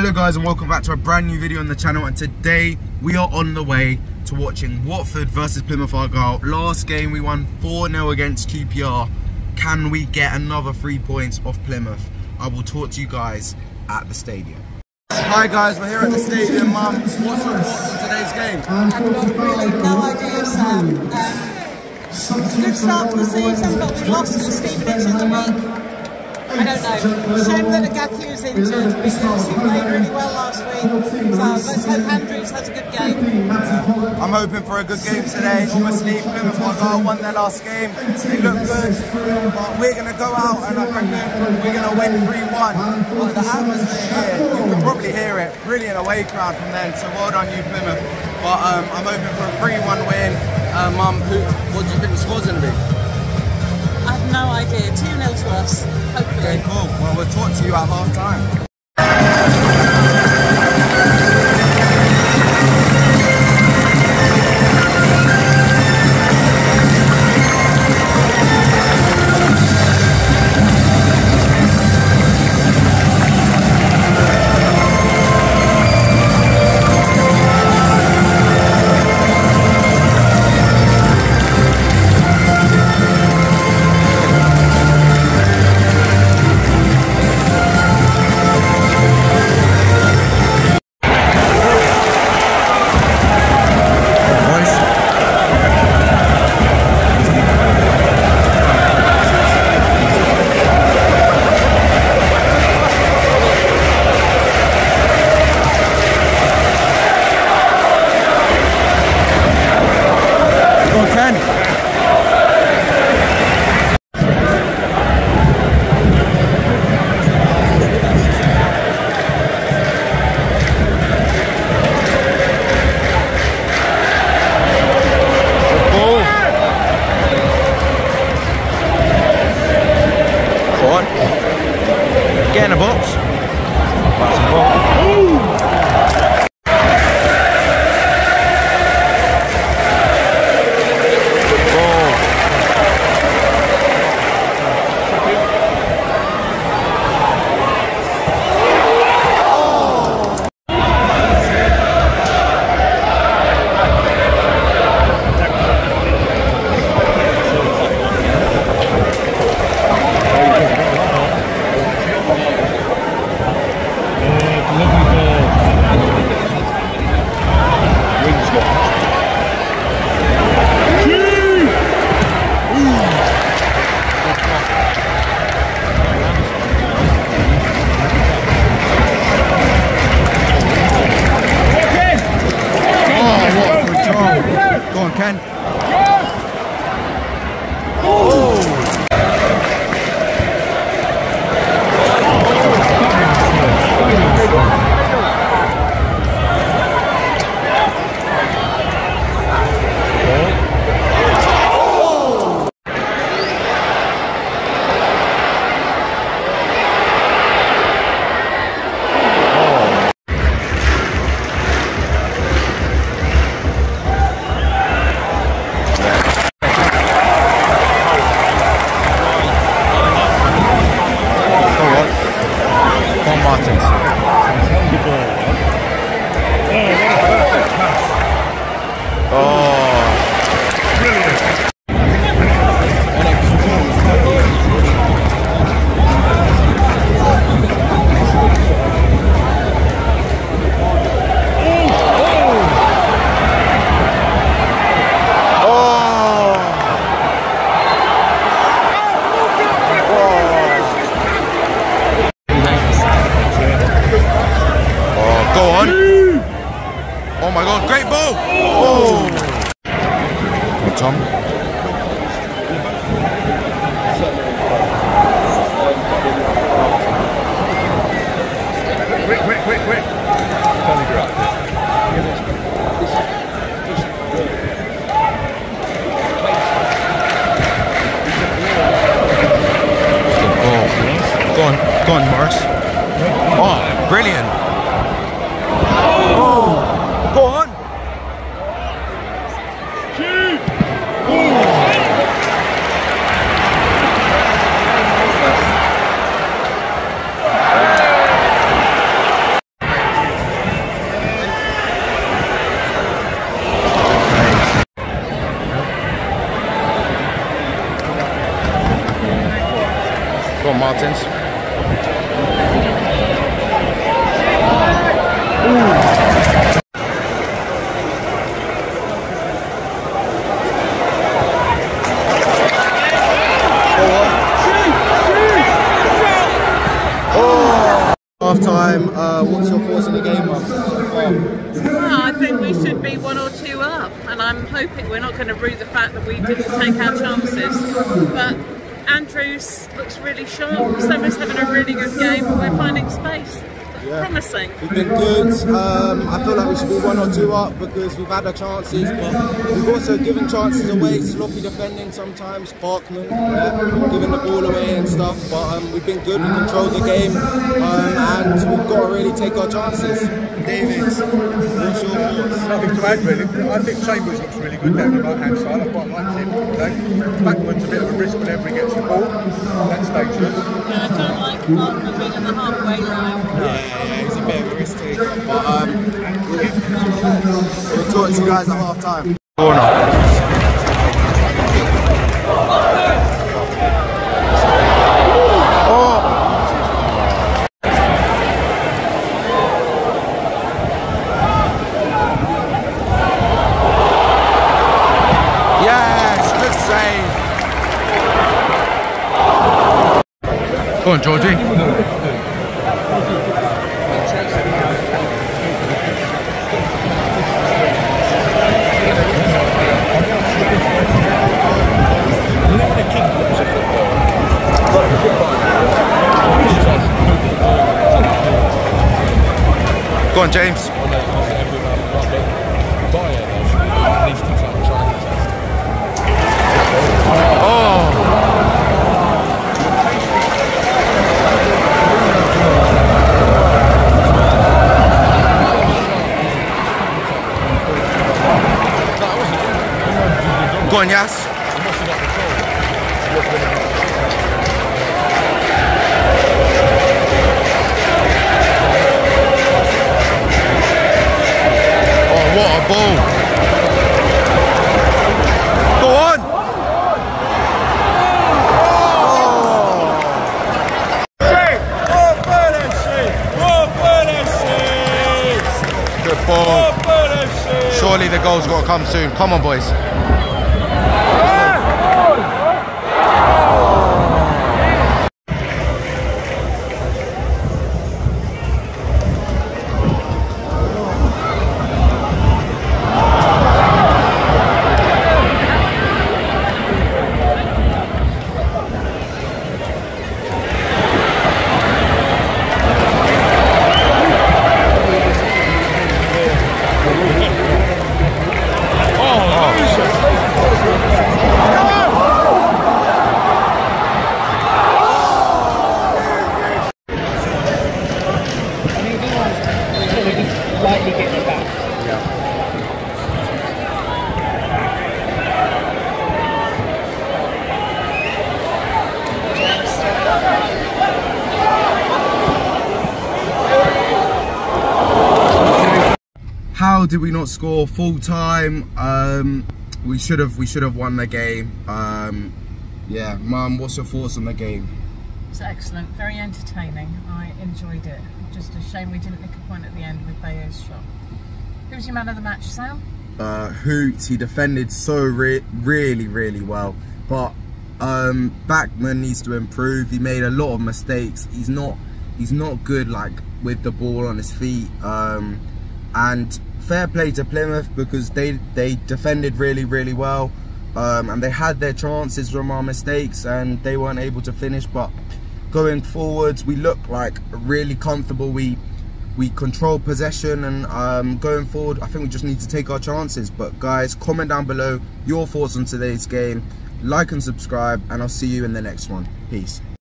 Hello guys and welcome back to a brand new video on the channel and today we are on the way to watching Watford versus Plymouth Argyle. Last game we won 4-0 against QPR. Can we get another three points off Plymouth? I will talk to you guys at the stadium. Hi guys, we're here at the stadium. Mum, what's your thoughts on today's game? I've got really no idea, Sam. Um, good start to the season, but we lost to Stevenage in the week. I don't know. Shame that Ngakia was injured because he played really well last week. So let's hope Andrews has a good game. I'm hoping for a good game today. Obviously, Plymouth Argyle won their last game. They look good, but we're going to go out and I reckon we're going to win 3-1. But the atmosphere here, you can probably hear it. Brilliant away crowd from then, so well done you, Plymouth. But um, I'm hoping for a 3-1 win. Um, um, who, what do you think the score's going to be? Idea. 2 0 to us, hopefully. Okay, cool. Well, we'll talk to you at half time. Control. Go on. Oh my god, great ball. Oh. Hey, Tom. Quick, quick, quick, quick. Tony Grant. Oh. Go on, go on, Morris. Oh, brilliant. Oh. Go on. Martins. Half time, uh, what's your thoughts on the game, Mum? Well, I think we should be one or two up, and I'm hoping we're not going to rue the fact that we didn't take our chances. But Andrews looks really sharp. Sema's having a really good game, but we're finding space. Yeah. Promising. We've been good. Um, I feel like we should be one or two up because we've had our chances, but we've also given chances away. Sloppy defending sometimes, Bachmann, yeah, giving the ball away and stuff. But um, we've been good. We controlled the game, um, and we've got to really take our chances. David, what's your thoughts? Nothing to add really. I think Chambers looks really good down the right hand side. I quite like him today. Bachmann's a bit of a risk whenever he gets the ball. That's dangerous. Yeah, I don't like Yeah, yeah, a bit of a risk. But um, we'll, talk to you guys at half time. Yes, good save. Go on, Georgie. Go on, James. Oh. Go on, Yas. Oh, what a ball. Go on. Oh. Good ball. Oh, oh, Surely the goal's got to come soon. Come on, boys. How did we not score full time? Um, we should have. We should have won the game. Um, yeah, Mum, what's your thoughts on the game? It's excellent, very entertaining. I enjoyed it. Just a shame we didn't nick a point at the end with Bayo's shot. Who's your man of the match, Sam? uh, Hoots. He defended so re really, really well. But um, Bachmann needs to improve. He made a lot of mistakes. He's not he's not good like with the ball on his feet. Um, and fair play to Plymouth because they they defended really, really well. Um, and they had their chances from our mistakes and they weren't able to finish. But going forwards, we look like really comfortable. We we control possession and um, going forward I think we just need to take our chances. But guys comment down below your thoughts on today's game. Like and subscribe and I'll see you in the next one. Peace